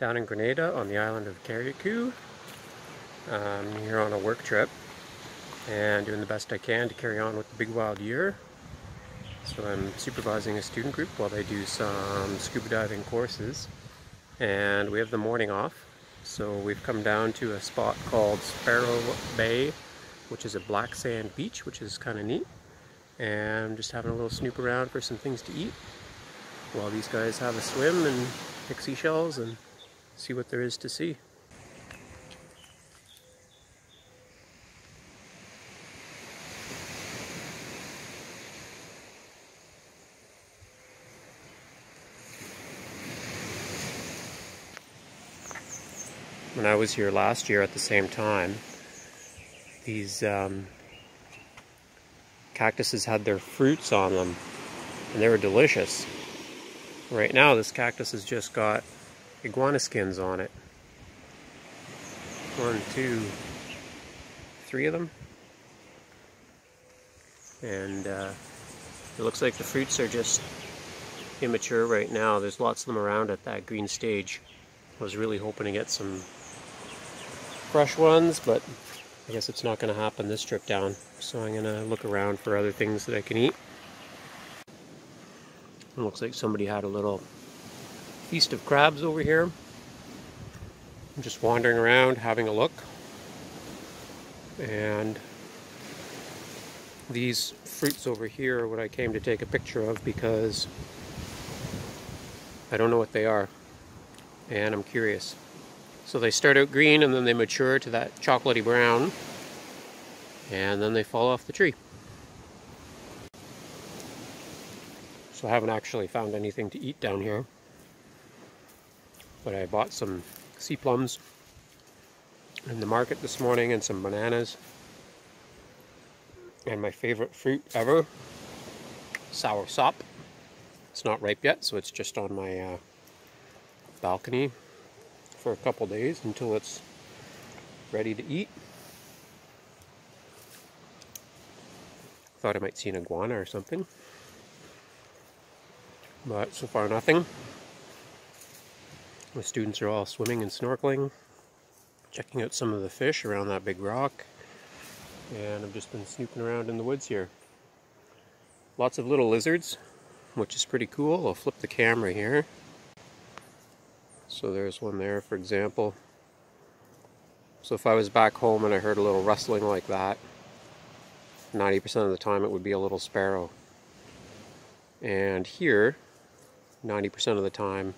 down in Grenada on the island of Carriacou. I'm here on a work trip and doing the best I can to carry on with the big wild year. So I'm supervising a student group while they do some scuba diving courses and we have the morning off so we've come down to a spot called Sparrow Bay which is a black sand beach which is kind of neat and just having a little snoop around for some things to eat while these guys have a swim and pick seashells and see what there is to see. When I was here last year at the same time, these um, cactuses had their fruits on them and they were delicious. Right now this cactus has just got iguana skins on it. One, two, three of them. And uh, it looks like the fruits are just immature right now. There's lots of them around at that green stage. I was really hoping to get some fresh ones, but I guess it's not going to happen this trip down. So I'm going to look around for other things that I can eat. It looks like somebody had a little feast of crabs over here. I'm just wandering around, having a look. And these fruits over here are what I came to take a picture of because I don't know what they are. And I'm curious. So they start out green and then they mature to that chocolatey brown and then they fall off the tree. So I haven't actually found anything to eat down here. But I bought some sea plums in the market this morning and some bananas. And my favorite fruit ever, sour sop. It's not ripe yet, so it's just on my uh, balcony for a couple days until it's ready to eat. Thought I might see an iguana or something. But so far nothing. The students are all swimming and snorkeling, checking out some of the fish around that big rock. And I've just been snooping around in the woods here. Lots of little lizards, which is pretty cool. I'll flip the camera here. So there's one there, for example. So if I was back home and I heard a little rustling like that, 90% of the time it would be a little sparrow. And here, 90% of the time,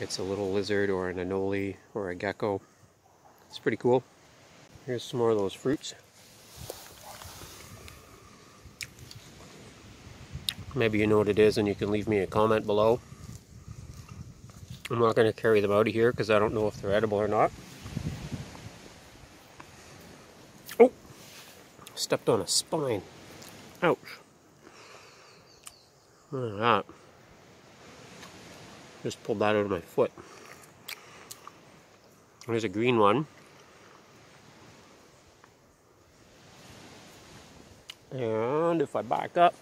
it's a little lizard or an anole or a gecko. It's pretty cool. Here's some more of those fruits. Maybe you know what it is and you can leave me a comment below. I'm not going to carry them out of here because I don't know if they're edible or not. Oh! Stepped on a spine. Ouch. Look at that. Just pulled that out of my foot. There's a green one. And if I back up,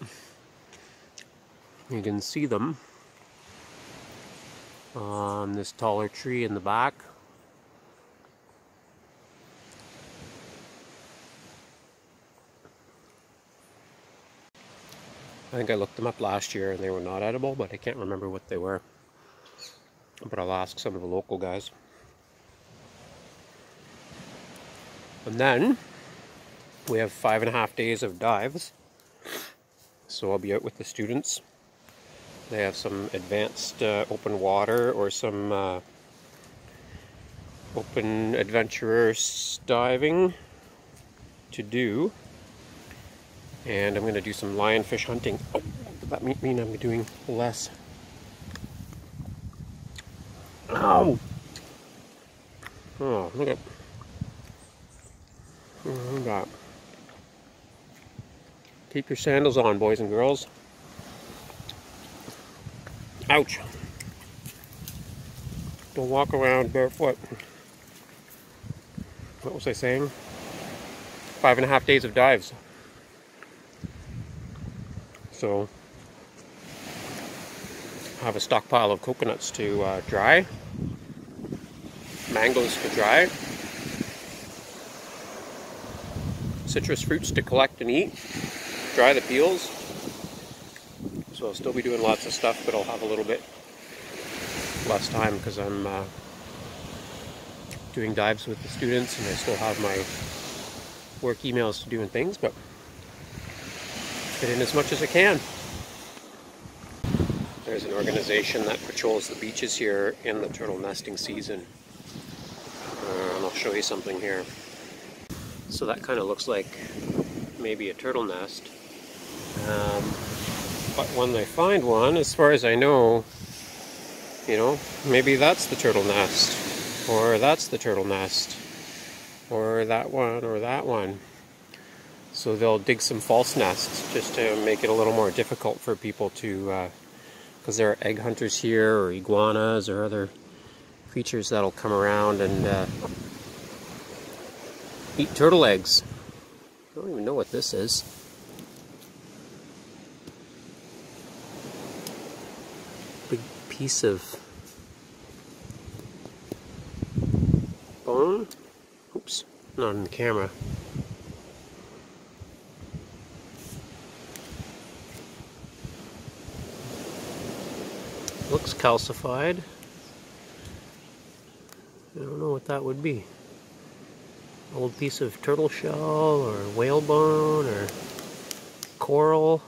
you can see them on this taller tree in the back. I think I looked them up last year and they were not edible, but I can't remember what they were. But I'll ask some of the local guys. And then we have five and a half days of dives. So I'll be out with the students they have some advanced uh, open water or some uh, open adventurer diving to do. And I'm going to do some lionfish hunting. Oh, that mean I'm doing less? Oh, look at, that. Keep your sandals on, boys and girls. Ouch. Don't walk around barefoot. What was I saying? Five and a half days of dives. So, have a stockpile of coconuts to uh, dry. mangoes to dry, citrus fruits to collect and eat, dry the peels. So I'll still be doing lots of stuff, but I'll have a little bit less time because I'm uh, doing dives with the students and I still have my work emails to do and things, but fit in as much as I can. There's an organization that patrols the beaches here in the turtle nesting season. Uh, and I'll show you something here. So that kind of looks like maybe a turtle nest. Um, but when they find one, as far as I know, you know, maybe that's the turtle nest, or that's the turtle nest, or that one, or that one. So they'll dig some false nests just to make it a little more difficult for people to, because there are egg hunters here, or iguanas, or other creatures that'll come around and uh, eat turtle eggs. I don't even know what this is. Big piece of bone. Oops, not in the camera. Looks calcified. I don't know what that would be. Old piece of turtle shell or whalebone or coral.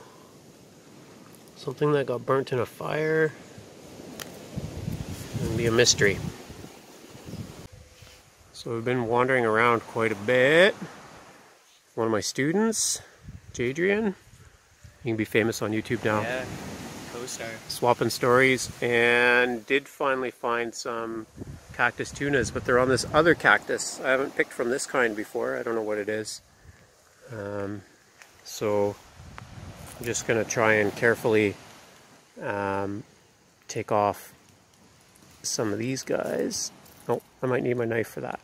Something that got burnt in a fire. It'd be a mystery. So we've been wandering around quite a bit. One of my students, Jadrian. You can be famous on YouTube now. Yeah, Swapping stories and did finally find some cactus tunas, but they're on this other cactus. I haven't picked from this kind before. I don't know what it is. Um, so I'm just going to try and carefully um, take off some of these guys. Oh, I might need my knife for that.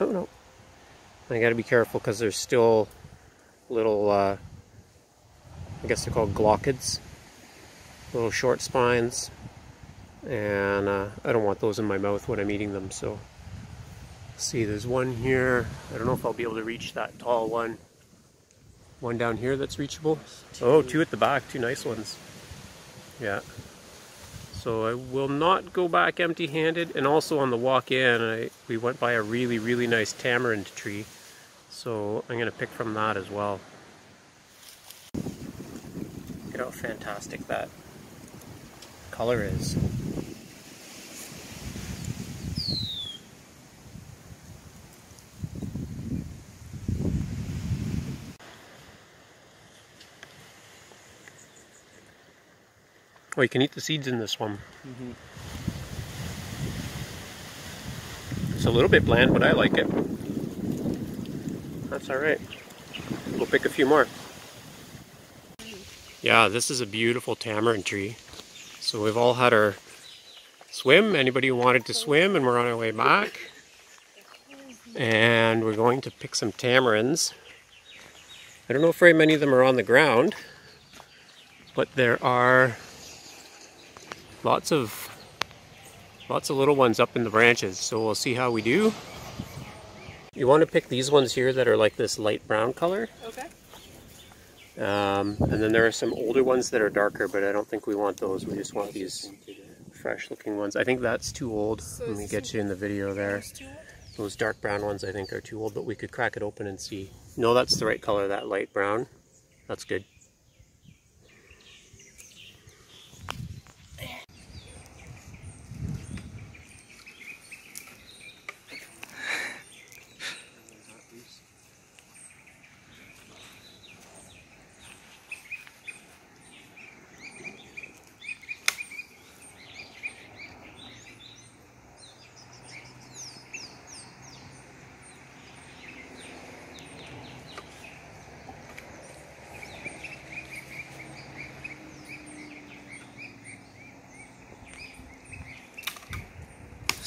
Oh no. I got to be careful because there's still little, uh, I guess they're called glochids, little short spines and uh, I don't want those in my mouth when I'm eating them so. See there's one here I don't know if I'll be able to reach that tall one. One down here that's reachable? Oh two at the back two nice ones. Yeah. So I will not go back empty-handed and also on the walk in I, we went by a really really nice tamarind tree so I'm gonna pick from that as well. Look how fantastic that color is. Oh, you can eat the seeds in this one. Mm -hmm. It's a little bit bland, but I like it. That's alright. We'll pick a few more. Yeah, this is a beautiful tamarind tree. So we've all had our swim. Anybody who wanted to swim and we're on our way back. And we're going to pick some tamarinds. I don't know if very many of them are on the ground, but there are lots of lots of little ones up in the branches. So we'll see how we do. You want to pick these ones here that are like this light brown color. Okay. Um, and then there are some older ones that are darker, but I don't think we want those. We just want these fresh looking ones. I think that's too old. Let me get you in the video there. Those dark brown ones I think are too old, but we could crack it open and see. No, that's the right color, that light brown. That's good.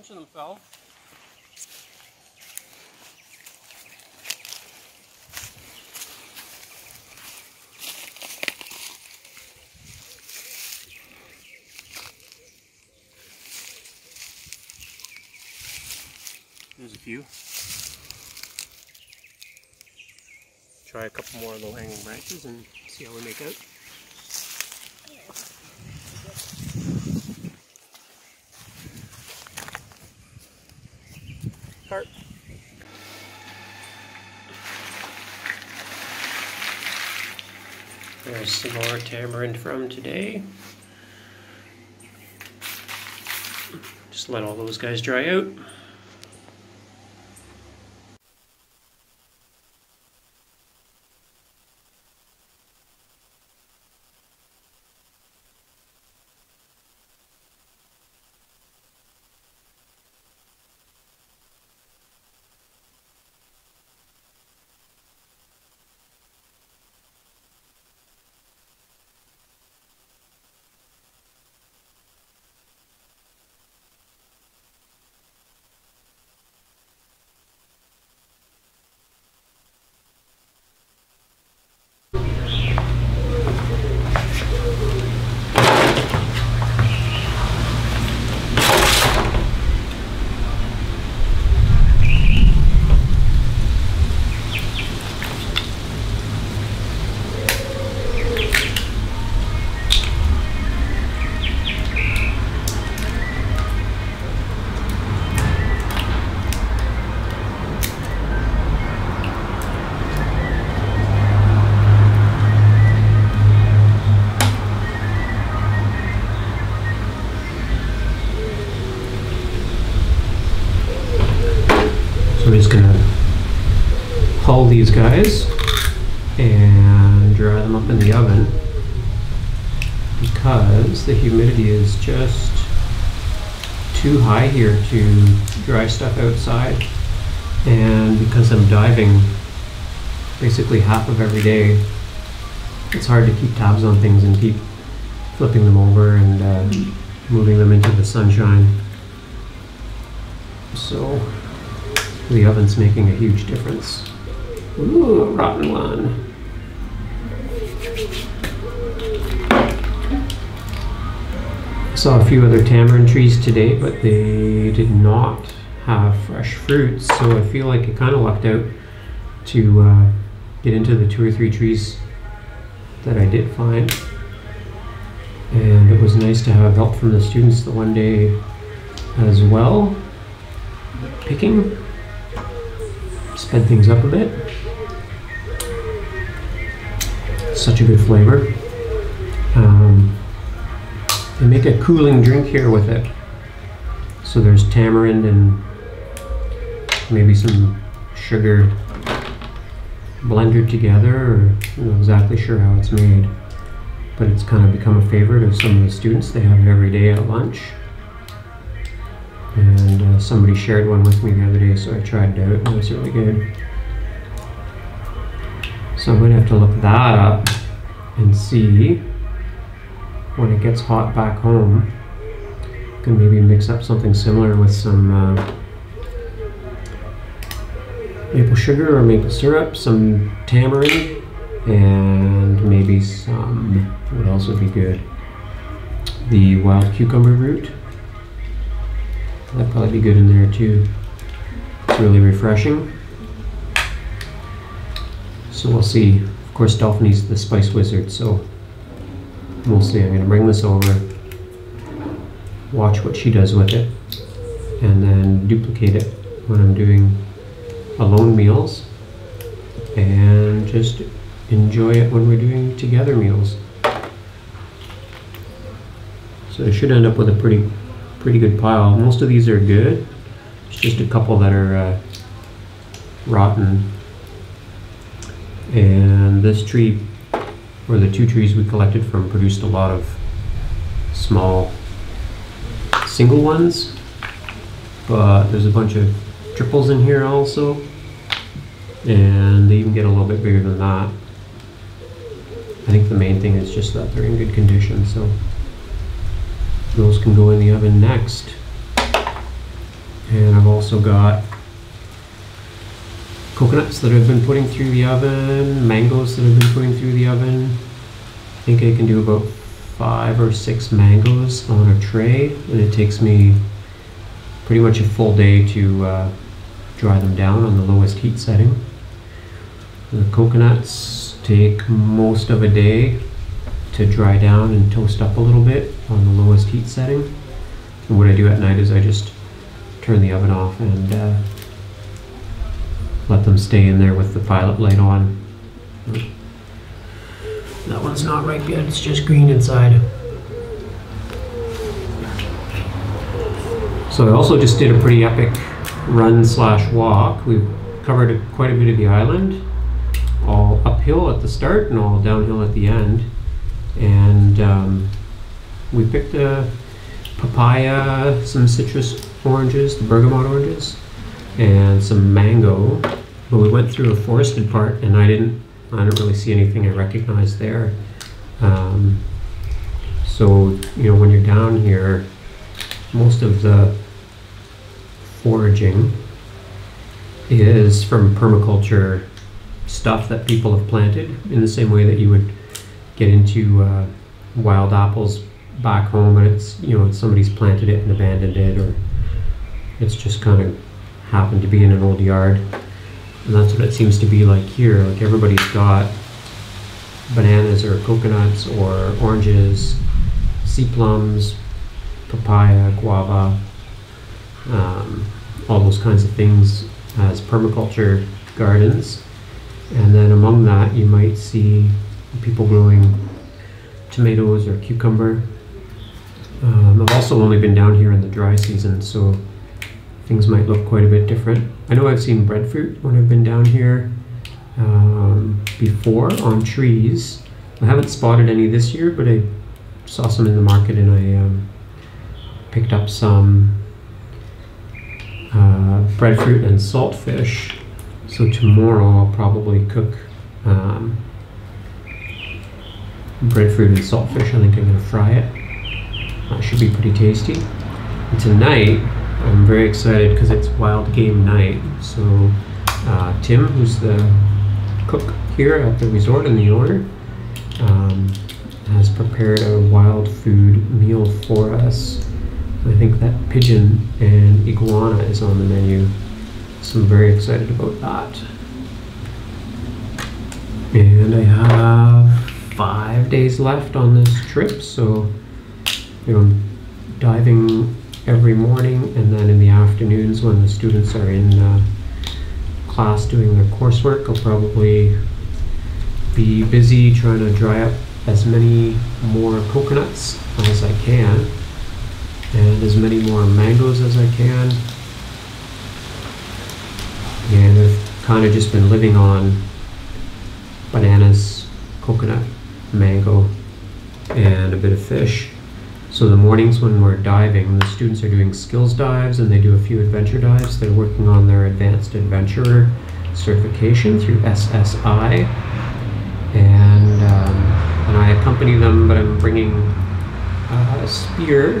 Of them fell. There's a few. Try a couple more low hanging branches and see how we make out. Some more tamarind from today. Just let all those guys dry out. Guys and dry them up in the oven because the humidity is just too high here to dry stuff outside and because I'm diving basically half of every day it's hard to keep tabs on things and keep flipping them over and uh, moving them into the sunshine so the oven's making a huge difference. Ooh, a rotten one. Saw a few other tamarind trees today, but they did not have fresh fruits, so I feel like I kind of lucked out to uh, get into the two or three trees that I did find. And it was nice to have help from the students the one day as well, picking sped things up a bit. Such a good flavor. Um, they make a cooling drink here with it. So there's tamarind and maybe some sugar blended together, or I'm not exactly sure how it's made. But it's kind of become a favorite of some of the students. They have it every day at lunch. And uh, somebody shared one with me the other day, so I tried it out. and It was really good. So I'm going to have to look that up and see when it gets hot back home. I Can maybe mix up something similar with some uh, maple sugar or maple syrup, some tamarind, and maybe some. Would be good? The wild cucumber root. That'd probably be good in there too. It's really refreshing. So we'll see. Of course, Delphine's the spice wizard, so we'll see. I'm gonna bring this over, watch what she does with it, and then duplicate it when I'm doing alone meals, and just enjoy it when we're doing together meals. So I should end up with a pretty, pretty good pile. Most of these are good. It's just a couple that are uh, rotten. And this tree, or the two trees we collected from, produced a lot of small single ones. But there's a bunch of triples in here also. And they even get a little bit bigger than that. I think the main thing is just that they're in good condition, so those can go in the oven next. And I've also got coconuts that I've been putting through the oven, mangoes that I've been putting through the oven. I think I can do about five or six mangoes on a tray, and it takes me pretty much a full day to uh, dry them down on the lowest heat setting. The coconuts take most of a day to dry down and toast up a little bit on the lowest heat setting. And what I do at night is I just turn the oven off and uh, let them stay in there with the pilot light on. That one's not ripe yet, it's just green inside. So I also just did a pretty epic run slash walk. We covered a, quite a bit of the island, all uphill at the start and all downhill at the end. And um, we picked a papaya, some citrus oranges, the bergamot oranges, and some mango. But we went through a forested part, and I didn't, I didn't really see anything I recognized there. Um, so you know, when you're down here, most of the foraging is from permaculture stuff that people have planted in the same way that you would get into uh, wild apples back home and it's you know somebody's planted it and abandoned it or it's just kind of happened to be in an old yard and that's what it seems to be like here. Like everybody's got bananas or coconuts or oranges sea plums papaya guava um, all those kinds of things as permaculture gardens. And then among that you might see people growing tomatoes or cucumber. Um, I've also only been down here in the dry season, so things might look quite a bit different. I know I've seen breadfruit when I've been down here um, before on trees. I haven't spotted any this year, but I saw some in the market and I um, picked up some uh, breadfruit and saltfish. So tomorrow I'll probably cook um, breadfruit and saltfish. I think I'm going to fry it. That should be pretty tasty. And tonight, I'm very excited because it's wild game night. So uh, Tim, who's the cook here at the resort and the owner, um, has prepared a wild food meal for us. I think that pigeon and iguana is on the menu. So I'm very excited about that. And I have five days left on this trip, so you know, diving every morning and then in the afternoons when the students are in uh, class doing their coursework, I'll probably be busy trying to dry up as many more coconuts as I can and as many more mangoes as I can. And I've kind of just been living on bananas, coconut, mango, and a bit of fish. So the mornings when we're diving, the students are doing skills dives and they do a few adventure dives. They're working on their advanced adventurer certification through SSI. And, um, and I accompany them, but I'm bringing a spear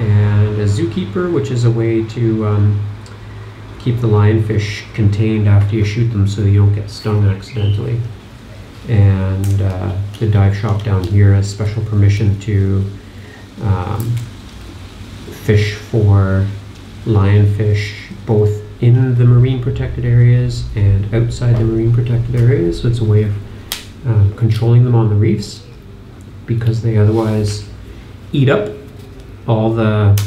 and a zookeeper, which is a way to um, keep the lionfish contained after you shoot them so you don't get stung accidentally. And uh, the dive shop down here has special permission to um, fish for lionfish both in the marine protected areas and outside the marine protected areas. So it's a way of um, controlling them on the reefs because they otherwise eat up all the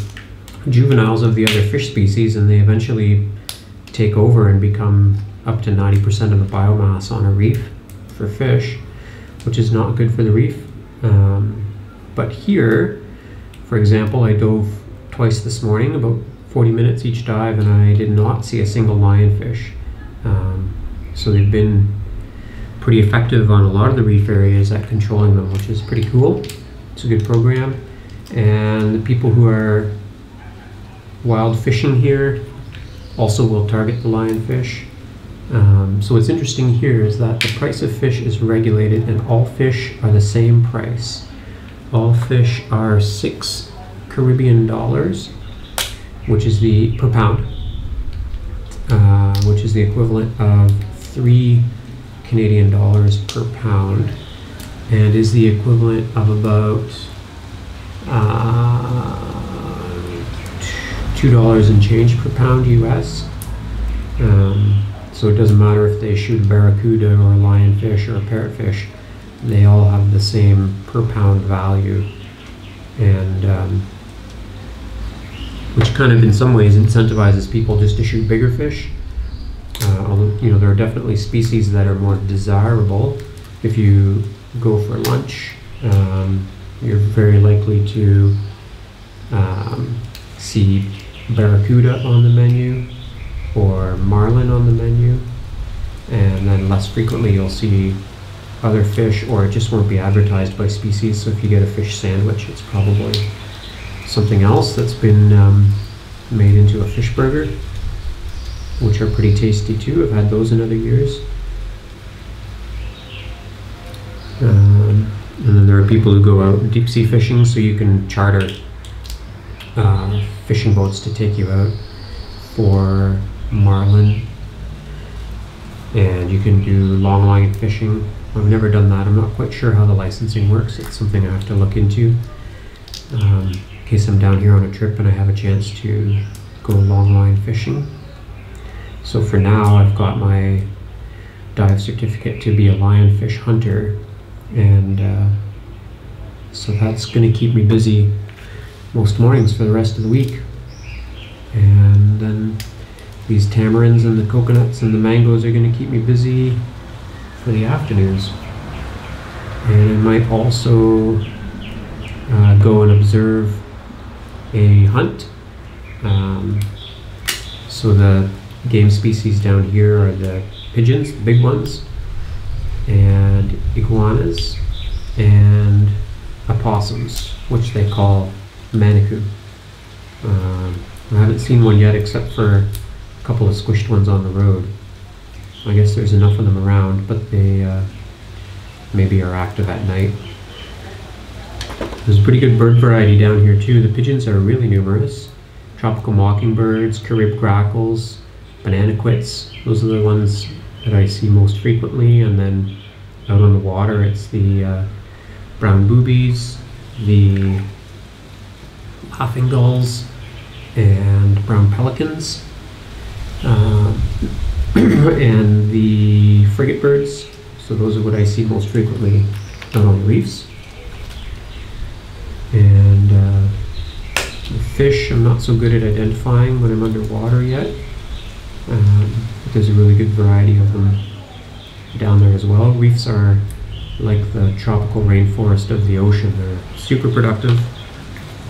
juveniles of the other fish species and they eventually take over and become up to 90% of the biomass on a reef for fish, which is not good for the reef. Um, but here, for example, I dove twice this morning, about 40 minutes each dive, and I did not see a single lionfish. Um, so they've been pretty effective on a lot of the reef areas at controlling them, which is pretty cool. It's a good program. And the people who are wild fishing here also will target the lionfish. Um, so what's interesting here is that the price of fish is regulated and all fish are the same price. All fish are six Caribbean dollars, which is the per pound, uh, which is the equivalent of three Canadian dollars per pound, and is the equivalent of about uh, two dollars and change per pound US. Um, so it doesn't matter if they shoot a barracuda or a lionfish or a parrotfish, they all have the same per pound value. And um, which kind of in some ways incentivizes people just to shoot bigger fish. Uh, although, you know, there are definitely species that are more desirable. If you go for lunch, um, you're very likely to um, see barracuda on the menu or marlin on the menu, and then less frequently you'll see other fish, or it just won't be advertised by species. So if you get a fish sandwich, it's probably something else that's been um, made into a fish burger, which are pretty tasty too. I've had those in other years. Um, and then there are people who go out deep sea fishing, so you can charter uh, fishing boats to take you out for marlin. And you can do long line fishing. I've never done that. I'm not quite sure how the licensing works. It's something I have to look into. Um, in case I'm down here on a trip and I have a chance to go longline fishing. So for now, I've got my dive certificate to be a lionfish hunter, and uh, so that's going to keep me busy most mornings for the rest of the week. And then these tamarinds and the coconuts and the mangoes are going to keep me busy for the afternoons. And I might also uh, go and observe a hunt. Um, so the game species down here are the pigeons, the big ones, and iguanas, and opossums, which they call manicou. Um, I haven't seen one yet except for a couple of squished ones on the road. I guess there's enough of them around, but they uh, maybe are active at night. There's a pretty good bird variety down here too. The pigeons are really numerous. Tropical mockingbirds, Carib grackles, banana quits. Those are the ones that I see most frequently. And then out on the water, it's the uh, brown boobies, the laughing gulls, and brown pelicans, uh, and the frigate birds. So those are what I see most frequently out on the reefs. And uh, the fish, I'm not so good at identifying when I'm underwater yet. Um, but there's a really good variety of them down there as well. Reefs are like the tropical rainforest of the ocean. They're super productive.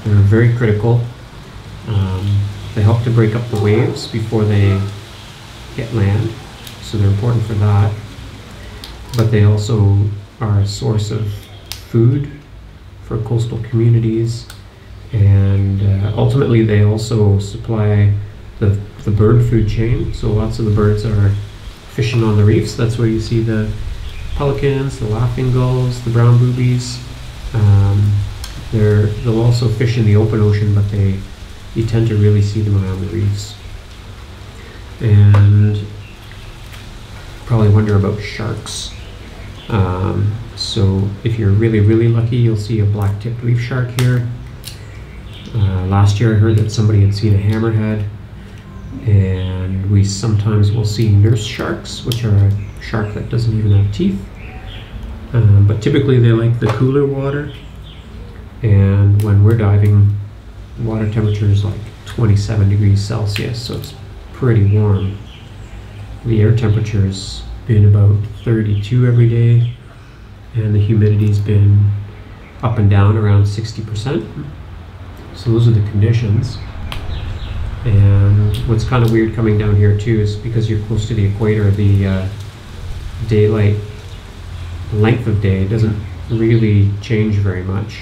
They're very critical. Um, they help to break up the waves before they hit land, so they're important for that. But they also are a source of food for coastal communities, and uh, ultimately they also supply the, the bird food chain. So lots of the birds are fishing on the reefs. That's where you see the pelicans, the laughing gulls, the brown boobies. Um, they're, they'll also fish in the open ocean, but they you tend to really see them around the reefs. And probably wonder about sharks. Um, so if you're really, really lucky, you'll see a black-tipped reef shark here. Uh, last year I heard that somebody had seen a hammerhead. And we sometimes will see nurse sharks, which are a shark that doesn't even have teeth. Um, but typically they like the cooler water. And when we're diving, water temperature is like 27 degrees Celsius, so it's pretty warm. The air temperature's been about 32 every day, and the humidity's been up and down around 60%. So those are the conditions. And what's kind of weird coming down here too is because you're close to the equator, the uh, daylight length of day doesn't really change very much.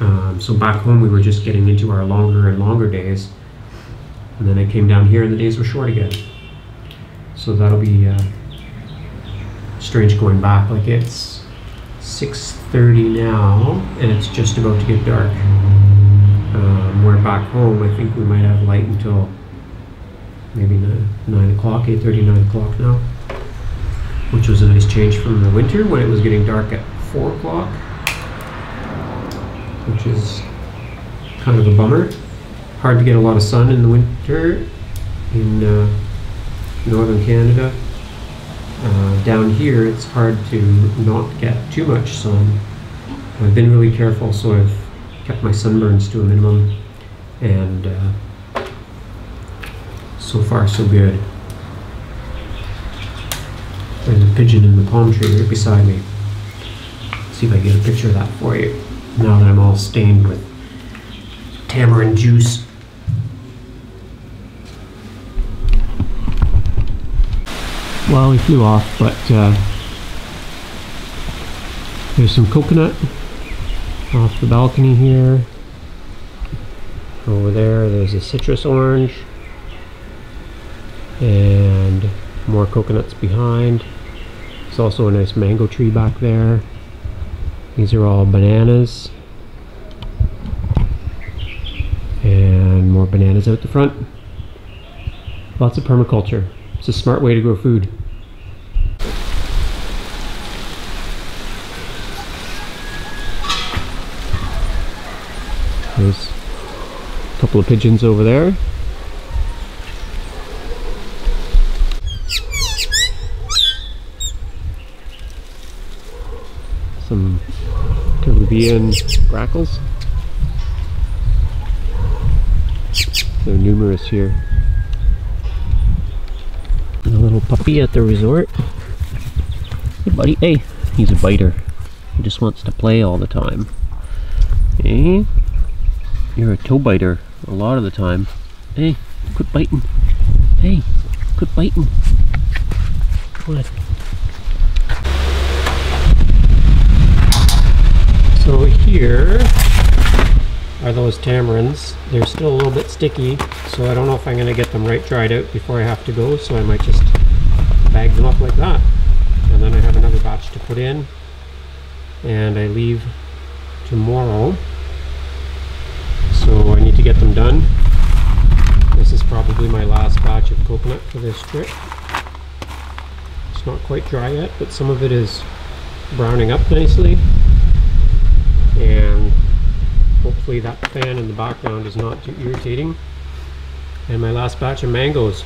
Um, so back home we were just getting into our longer and longer days, and then I came down here and the days were short again. So that'll be uh, strange going back. Like it's 6:30 now, and it's just about to get dark. Um, where back home, I think we might have light until maybe nine, nine o'clock, 8:30, 9 o'clock now, which was a nice change from the winter when it was getting dark at four o'clock, which is kind of a bummer. Hard to get a lot of sun in the winter in uh, northern Canada. Uh, down here, it's hard to not get too much sun. I've been really careful, so I've kept my sunburns to a minimum, and uh, so far so good. There's a pigeon in the palm tree right beside me. see if I get a picture of that for you. Now that I'm all stained with tamarind juice. Well, he flew off, but uh, there's some coconut off the balcony here. Over there, there's a citrus orange. And more coconuts behind. There's also a nice mango tree back there. These are all bananas. And more bananas out the front. Lots of permaculture. It's a smart way to grow food. There's a couple of pigeons over there. Some Caribbean grackles. They're numerous here. And a little puppy at the resort. Hey buddy, hey, he's a biter. He just wants to play all the time. Hey, you're a toe biter a lot of the time. Hey, quit biting. Hey, quit biting. So here are those tamarinds. They're still a little bit sticky, so I don't know if I'm going to get them right dried out before I have to go, so I might just bag them up like that. And then I have another batch to put in, and I leave tomorrow. So I need to get them done. This is probably my last batch of coconut for this trip. It's not quite dry yet, but some of it is browning up nicely. And hopefully that fan in the background is not too irritating. And my last batch of mangoes.